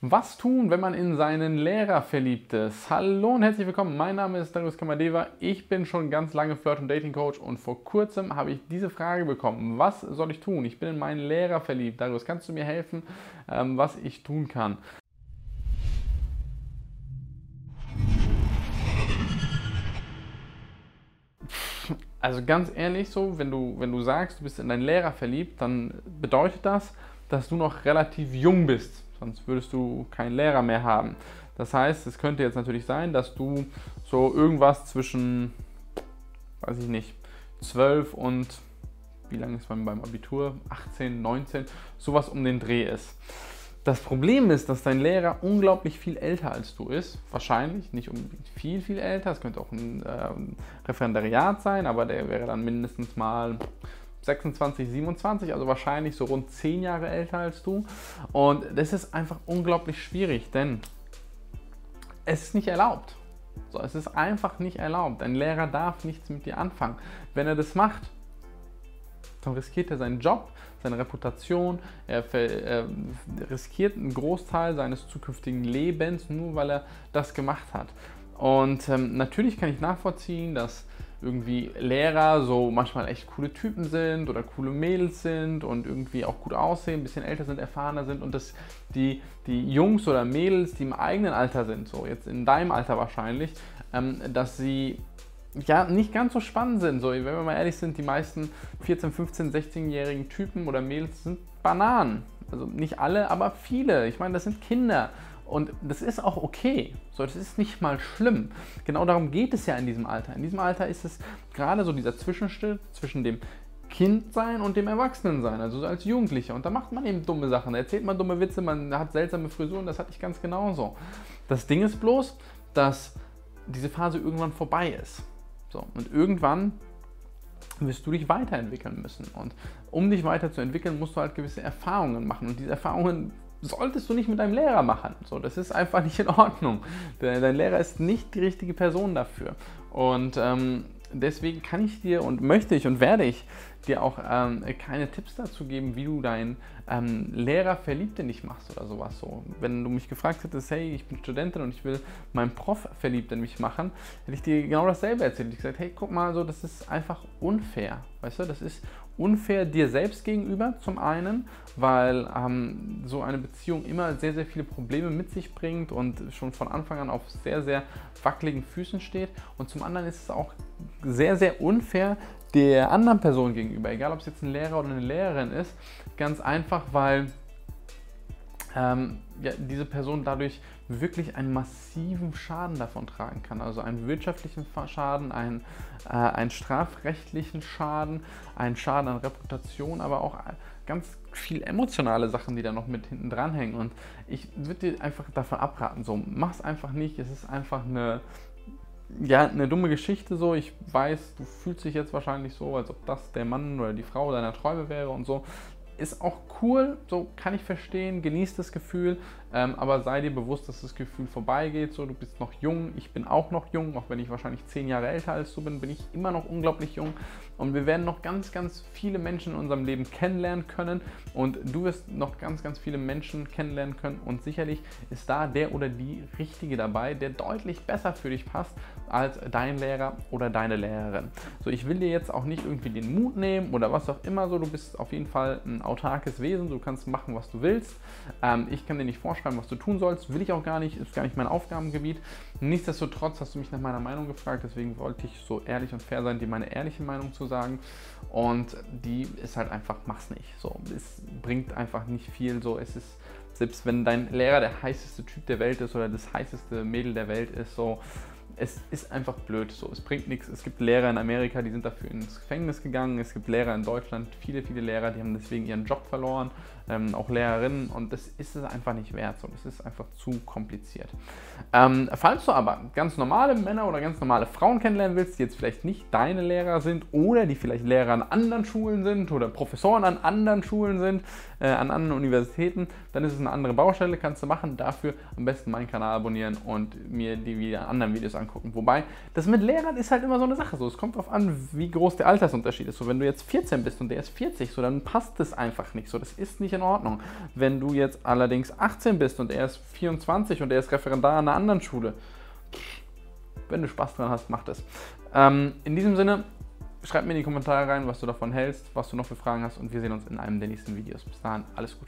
Was tun, wenn man in seinen Lehrer verliebt ist? Hallo und herzlich willkommen. Mein Name ist Darius Kamadeva. Ich bin schon ganz lange Flirt- und Dating-Coach und vor kurzem habe ich diese Frage bekommen. Was soll ich tun? Ich bin in meinen Lehrer verliebt. Darius, kannst du mir helfen, ähm, was ich tun kann? Also ganz ehrlich so, wenn du, wenn du sagst, du bist in deinen Lehrer verliebt, dann bedeutet das, dass du noch relativ jung bist sonst würdest du keinen Lehrer mehr haben. Das heißt, es könnte jetzt natürlich sein, dass du so irgendwas zwischen, weiß ich nicht, 12 und, wie lange ist man beim Abitur? 18, 19, sowas um den Dreh ist. Das Problem ist, dass dein Lehrer unglaublich viel älter als du ist. Wahrscheinlich, nicht unbedingt viel, viel älter. Es könnte auch ein äh, Referendariat sein, aber der wäre dann mindestens mal 26, 27, also wahrscheinlich so rund 10 Jahre älter als du. Und das ist einfach unglaublich schwierig, denn es ist nicht erlaubt. So, es ist einfach nicht erlaubt. Ein Lehrer darf nichts mit dir anfangen. Wenn er das macht, dann riskiert er seinen Job, seine Reputation, er, er, riskiert einen Großteil seines zukünftigen Lebens, nur weil er das gemacht hat. Und ähm, natürlich kann ich nachvollziehen, dass irgendwie Lehrer so manchmal echt coole Typen sind oder coole Mädels sind und irgendwie auch gut aussehen, ein bisschen älter sind, erfahrener sind und dass die, die Jungs oder Mädels, die im eigenen Alter sind, so jetzt in deinem Alter wahrscheinlich, ähm, dass sie ja nicht ganz so spannend sind. So, wenn wir mal ehrlich sind, die meisten 14, 15, 16-jährigen Typen oder Mädels sind Bananen. Also nicht alle, aber viele. Ich meine, das sind Kinder. Und das ist auch okay. So, das ist nicht mal schlimm. Genau darum geht es ja in diesem Alter. In diesem Alter ist es gerade so dieser Zwischenschritt zwischen dem Kindsein und dem Erwachsenensein, also als Jugendlicher. Und da macht man eben dumme Sachen. Da erzählt man dumme Witze, man hat seltsame Frisuren, das hatte ich ganz genauso. Das Ding ist bloß, dass diese Phase irgendwann vorbei ist. So, und irgendwann wirst du dich weiterentwickeln müssen. Und um dich weiterzuentwickeln, musst du halt gewisse Erfahrungen machen. Und diese Erfahrungen solltest du nicht mit deinem Lehrer machen. So, das ist einfach nicht in Ordnung. Dein Lehrer ist nicht die richtige Person dafür. Und ähm, deswegen kann ich dir und möchte ich und werde ich dir auch ähm, keine Tipps dazu geben, wie du deinen ähm, Lehrer verliebt in dich machst oder sowas. So, wenn du mich gefragt hättest, hey, ich bin Studentin und ich will meinen Prof verliebt in mich machen, hätte ich dir genau dasselbe erzählt. Ich gesagt, hey, guck mal, so, das ist einfach unfair. Weißt du, das ist unfair dir selbst gegenüber zum einen, weil ähm, so eine Beziehung immer sehr, sehr viele Probleme mit sich bringt und schon von Anfang an auf sehr, sehr wackeligen Füßen steht. Und zum anderen ist es auch sehr, sehr unfair der anderen Person gegenüber, egal ob es jetzt ein Lehrer oder eine Lehrerin ist, ganz einfach, weil ähm, ja, diese Person dadurch wirklich einen massiven Schaden davon tragen kann. Also einen wirtschaftlichen Schaden, einen, äh, einen strafrechtlichen Schaden, einen Schaden an Reputation, aber auch ganz viel emotionale Sachen, die da noch mit hinten dranhängen. Und ich würde dir einfach davon abraten, so mach es einfach nicht. Es ist einfach eine, ja, eine dumme Geschichte so. Ich weiß, du fühlst dich jetzt wahrscheinlich so, als ob das der Mann oder die Frau deiner Träume wäre und so. Ist auch cool, so kann ich verstehen, genieß das Gefühl, ähm, aber sei dir bewusst, dass das Gefühl vorbeigeht. So, du bist noch jung, ich bin auch noch jung, auch wenn ich wahrscheinlich zehn Jahre älter als du bin, bin ich immer noch unglaublich jung. Und wir werden noch ganz, ganz viele Menschen in unserem Leben kennenlernen können. Und du wirst noch ganz, ganz viele Menschen kennenlernen können. Und sicherlich ist da der oder die Richtige dabei, der deutlich besser für dich passt als dein Lehrer oder deine Lehrerin. So, ich will dir jetzt auch nicht irgendwie den Mut nehmen oder was auch immer so. Du bist auf jeden Fall ein autarkes Wesen. Du kannst machen, was du willst. Ähm, ich kann dir nicht vorschreiben, was du tun sollst. Will ich auch gar nicht. Ist gar nicht mein Aufgabengebiet. Nichtsdestotrotz hast du mich nach meiner Meinung gefragt. Deswegen wollte ich so ehrlich und fair sein, dir meine ehrliche Meinung zu sagen. Und die ist halt einfach, mach's nicht. So, es bringt einfach nicht viel. So, es ist, selbst wenn dein Lehrer der heißeste Typ der Welt ist oder das heißeste Mädel der Welt ist, so, es ist einfach blöd so. Es bringt nichts. Es gibt Lehrer in Amerika, die sind dafür ins Gefängnis gegangen. Es gibt Lehrer in Deutschland, viele, viele Lehrer, die haben deswegen ihren Job verloren. Ähm, auch Lehrerinnen. Und das ist es einfach nicht wert. So. Das ist einfach zu kompliziert. Ähm, falls du aber ganz normale Männer oder ganz normale Frauen kennenlernen willst, die jetzt vielleicht nicht deine Lehrer sind oder die vielleicht Lehrer an anderen Schulen sind oder Professoren an anderen Schulen sind, äh, an anderen Universitäten, dann ist es eine andere Baustelle, kannst du machen. Dafür am besten meinen Kanal abonnieren und mir die anderen Videos angucken. Wobei, das mit Lehrern ist halt immer so eine Sache. So, es kommt darauf an, wie groß der Altersunterschied ist. So, wenn du jetzt 14 bist und der ist 40, so, dann passt das einfach nicht. So, das ist nicht in Ordnung. Wenn du jetzt allerdings 18 bist und er ist 24 und er ist Referendar an einer anderen Schule, wenn du Spaß dran hast, mach das. Ähm, in diesem Sinne, schreib mir in die Kommentare rein, was du davon hältst, was du noch für Fragen hast und wir sehen uns in einem der nächsten Videos. Bis dahin, alles gut.